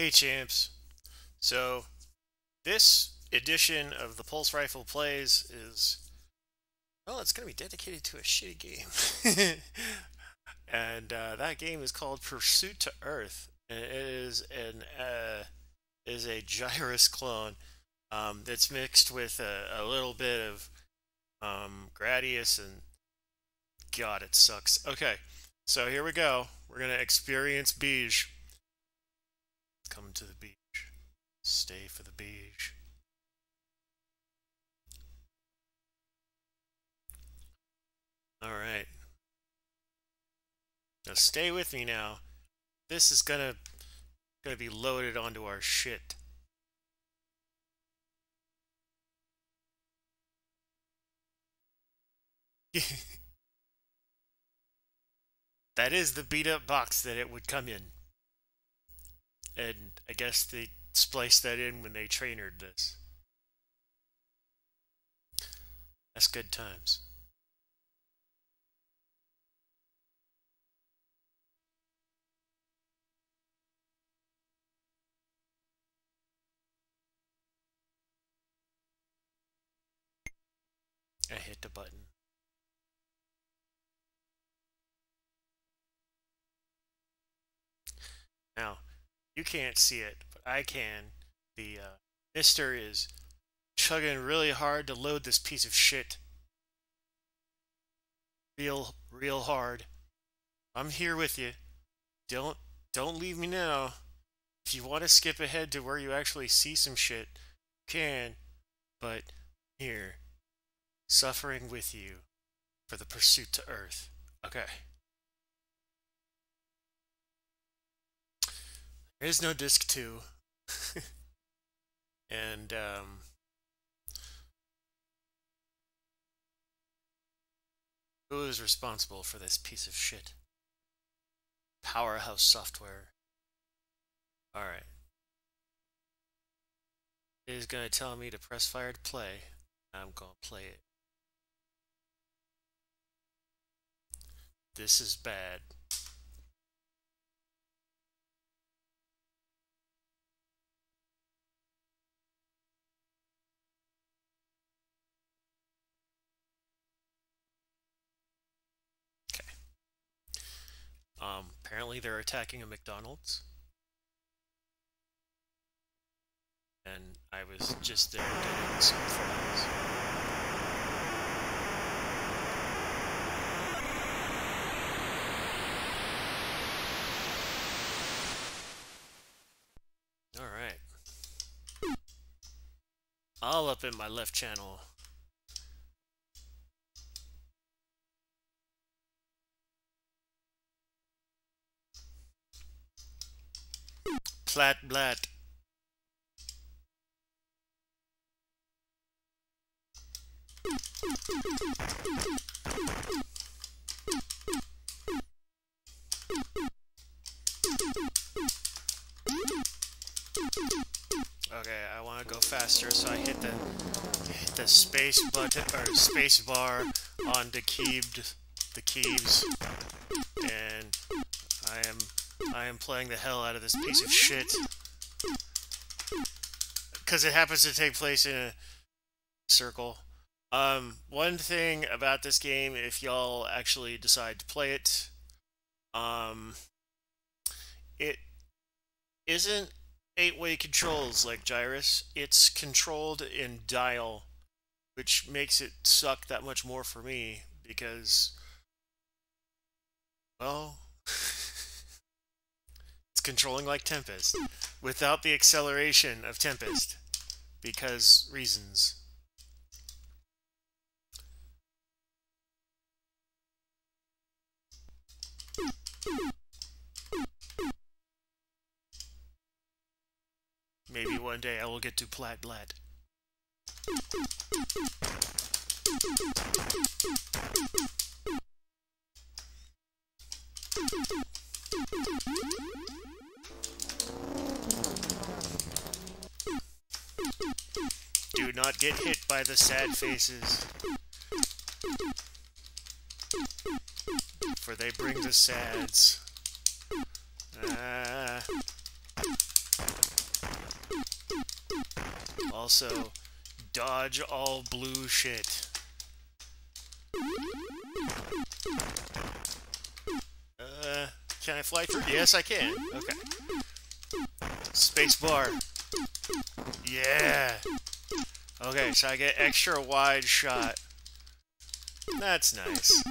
Hey champs. So this edition of the Pulse Rifle Plays is well, it's going to be dedicated to a shitty game. and uh, that game is called Pursuit to Earth. And it is an uh, is a Gyruss clone um, that's mixed with a, a little bit of um, Gradius and God, it sucks. Okay, so here we go. We're gonna experience beige. Come to the beach. Stay for the beach. All right. Now stay with me now. This is gonna gonna be loaded onto our shit. that is the beat up box that it would come in. And I guess they spliced that in when they trainered this. That's good times. I hit the button. Now, you can't see it, but I can. The uh, MiSTer is chugging really hard to load this piece of shit. Real, real hard. I'm here with you. Don't, don't leave me now. If you want to skip ahead to where you actually see some shit, you can. But here, suffering with you for the pursuit to Earth. Okay. There is no disc 2. and, um, who is responsible for this piece of shit? Powerhouse Software. Alright. It is going to tell me to press fire to play. I'm going to play it. This is bad. Okay. Um, apparently they're attacking a McDonald's. And I was just there getting some fries. All right. All up in my left channel. Plat blat. Okay, I want to go faster, so I hit the hit the space button or space bar on the keyed the keys, am playing the hell out of this piece of shit because it happens to take place in a circle. Um, one thing about this game, if y'all actually decide to play it, um, it isn't eight-way controls like Gyruss. It's controlled in dial, which makes it suck that much more for me because, well, it's controlling like Tempest without the acceleration of Tempest because reasons. Maybe one day I will get to Plat Blat. Not get hit by the sad faces. For they bring the sads. Ah. also dodge all blue shit. Uh, can I fly through? Yes, I can. Okay. Space bar. Yeah. Okay, so I get extra wide shot. That's nice.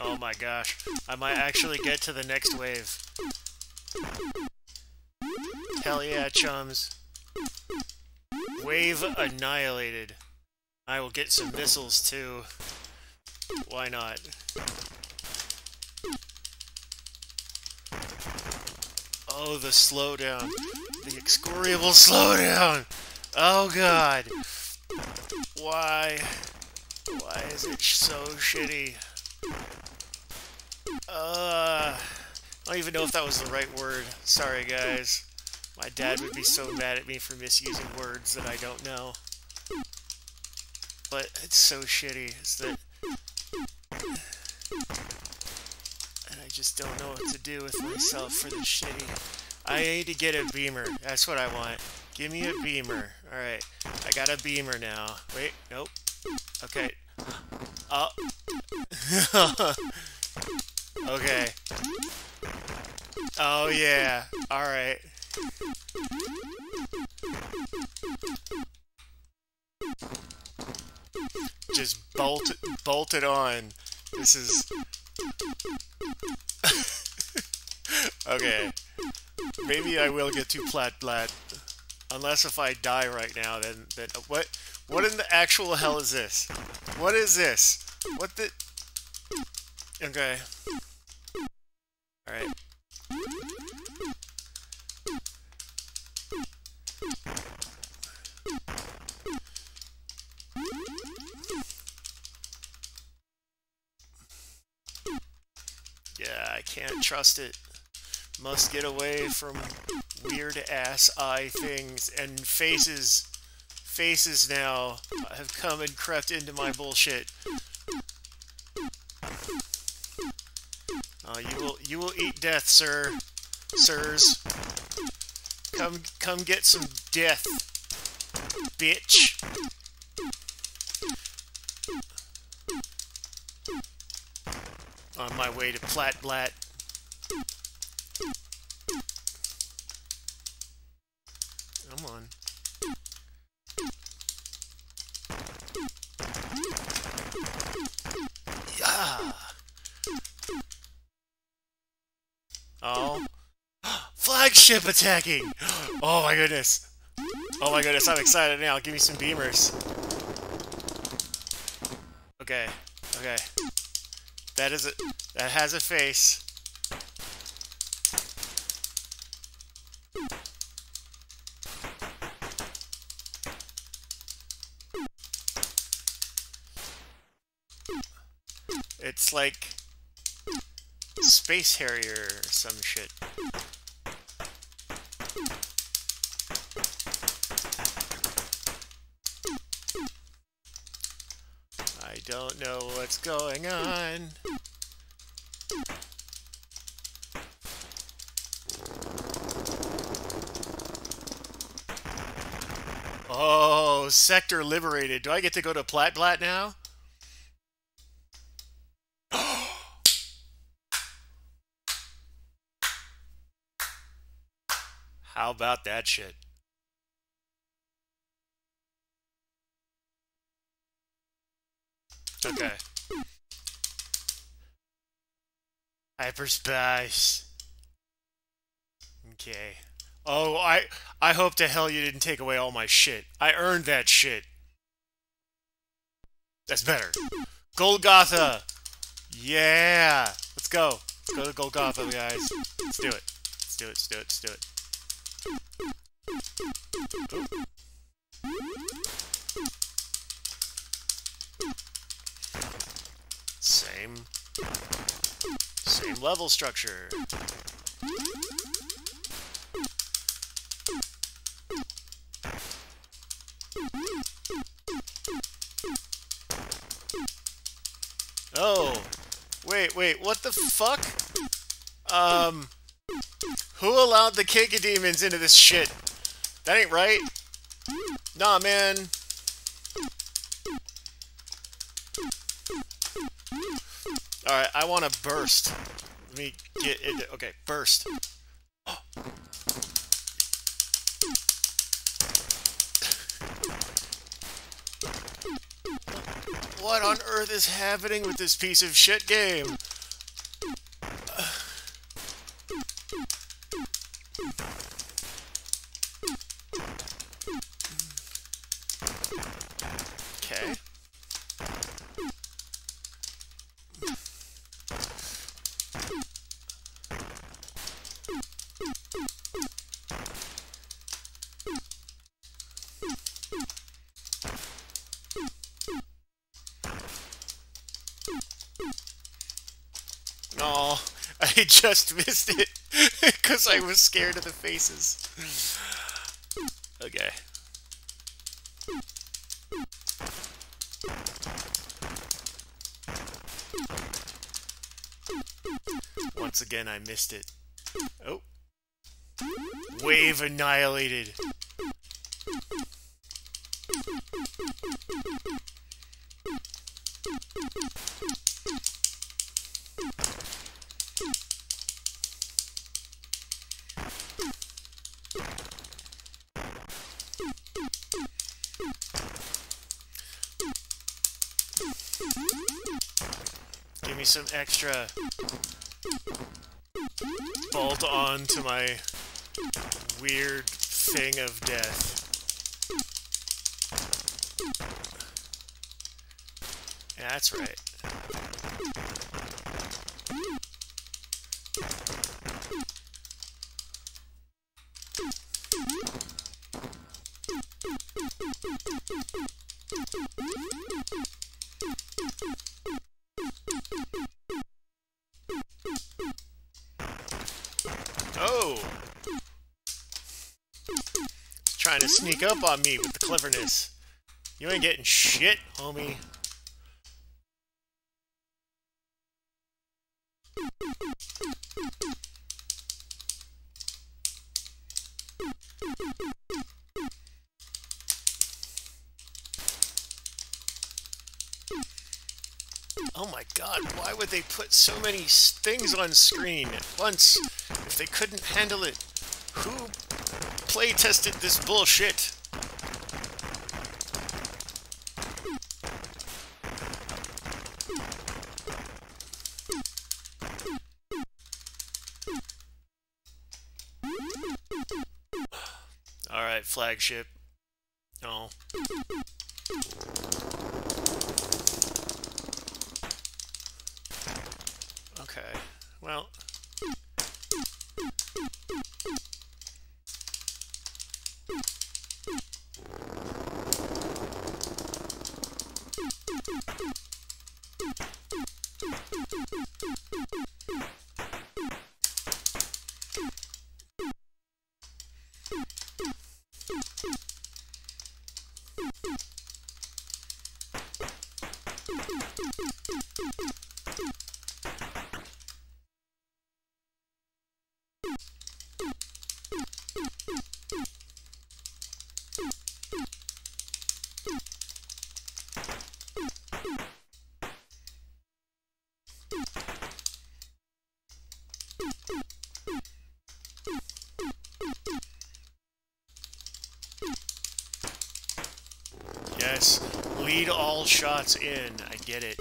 Oh my gosh. I might actually get to the next wave. Hell yeah, chums. Wave annihilated. I will get some missiles too. Why not? Oh, the slowdown. The excoriable slowdown! Oh god! Why? Why is it so shitty? Uh, I don't even know if that was the right word. Sorry, guys. My dad would be so mad at me for misusing words that I don't know. But it's so shitty. It's that... And I just don't know what to do with myself for this shitty... I need to get a beamer. That's what I want. Give me a beamer. Alright. I got a beamer now. Wait, nope. Okay. Oh. okay. Oh, yeah. Alright. Bolt, bolt it on. This is... okay. Maybe I will get to plat plat. Unless if I die right now, then... then what, what in the actual hell is this? What is this? What the... Okay. I can't trust it. Must get away from weird ass eye things and faces. Faces now have come and crept into my bullshit. Uh, you will you will eat death, sir. Sirs. Come come get some death. Bitch. On my way to Plat Blat. Come on. Yeah. Oh. Flagship attacking! Oh my goodness. Oh my goodness, I'm excited now. Give me some beamers. Okay. Okay. That is a that has a face. It's like Space Harrier or some shit. I don't know what's going on. Oh, sector liberated. Do I get to go to Plat Plat now? How about that shit? Okay. Hyperspace. Okay. Oh, I I hope to hell you didn't take away all my shit. I earned that shit. That's better. Golgotha! Yeah! Let's go. Let's go to Golgotha, guys. Let's do it. Let's do it, let's do it, let's do it. Same. Same level structure. Wait, wait, what the fuck? Um... Who allowed the Cacodemons into this shit? That ain't right. Nah, man. Alright, I want to burst. Let me get it. Okay, burst. What on earth is happening with this piece of shit game? Okay. Oh, I just missed it because I was scared of the faces. Okay. Once again, I missed it. Oh. Wave annihilated. Give me some extra bolt on to my weird thing of death. That's right. To sneak up on me with the cleverness. You ain't getting shit, homie. Oh my god, why would they put so many things on screen at once if they couldn't handle it? Who play tested this bullshit? Alright, flagship. Oh. Yes. Lead all shots in. Get it.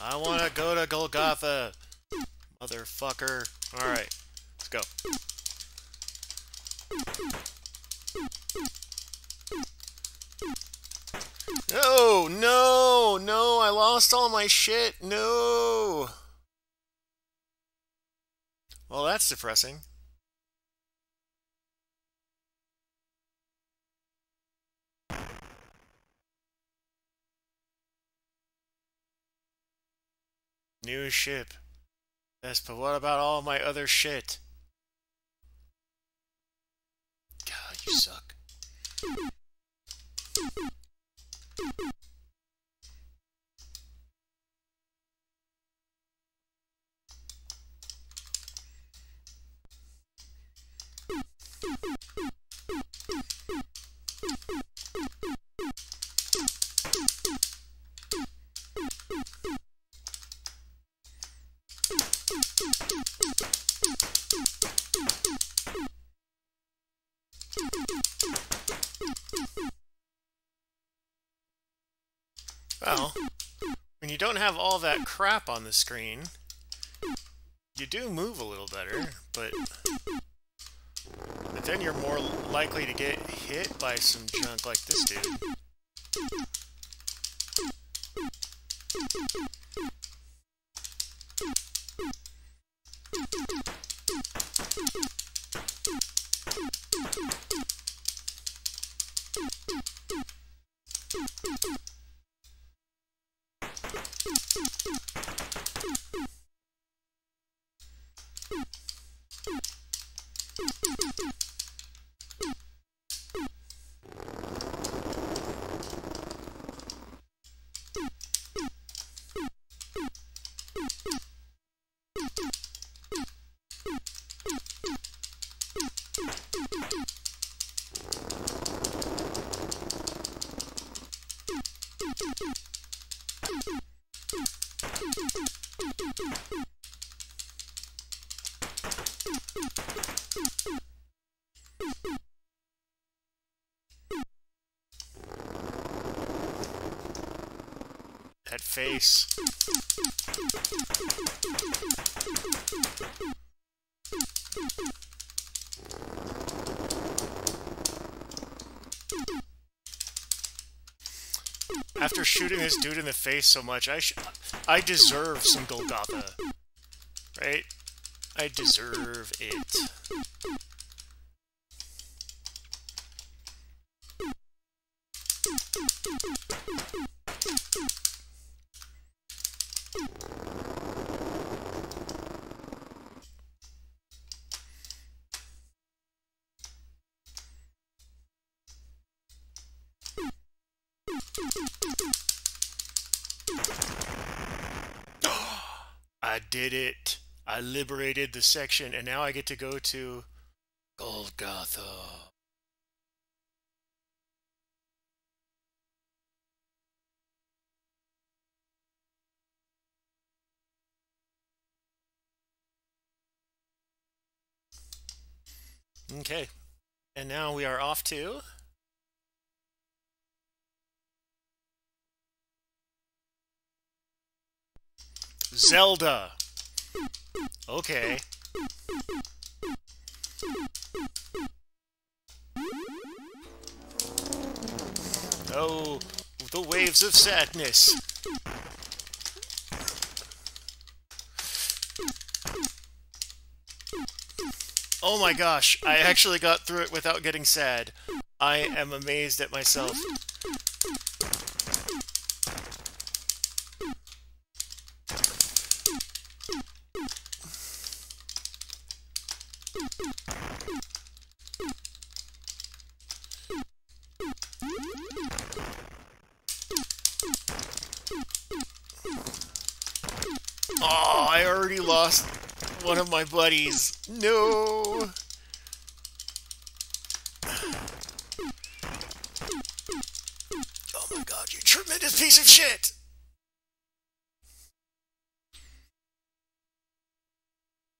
I want to go to Golgotha. Motherfucker. Alright. Let's go. No, no, no, I lost all my shit. No. Well, that's depressing. New ship. Yes, but what about all my other shit? God, you suck. Don't have all that crap on the screen, you do move a little better, but but then you're more likely to get hit by some junk like this dude. Face. After shooting this dude in the face so much, I I deserve some Golgotha. Right? I deserve it. I did it. I liberated the section, and now I get to go to Golgotha. Okay. And now we are off to Zelda. Okay. Oh, the waves of sadness. Oh my gosh, I actually got through it without getting sad. I am amazed at myself. Already lost one of my buddies. No! Oh my god, you tremendous piece of shit!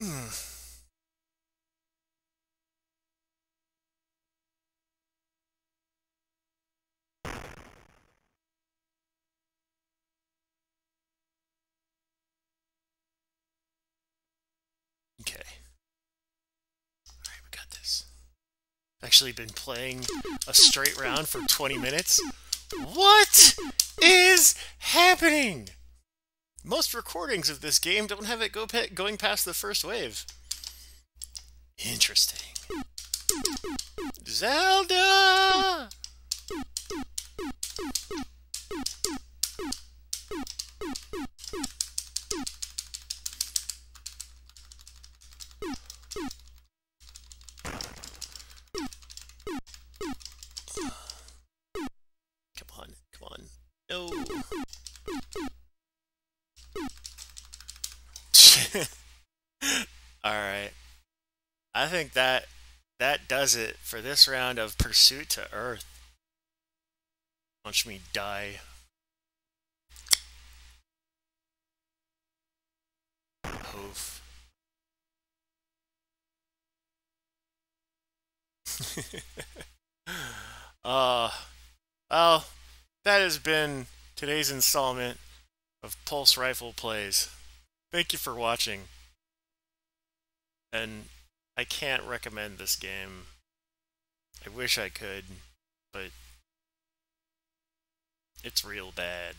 Hmm. Okay. Alright, we got this. Actually been playing a straight round for 20 minutes. What is happening? Most recordings of this game don't have it go going past the first wave. Interesting. Zelda! I think that that does it for this round of Pursuit to Earth. Watch me die. Hoof. uh, well, that has been today's installment of Pulse Rifle Plays. Thank you for watching. And I can't recommend this game. I wish I could, but it's real bad.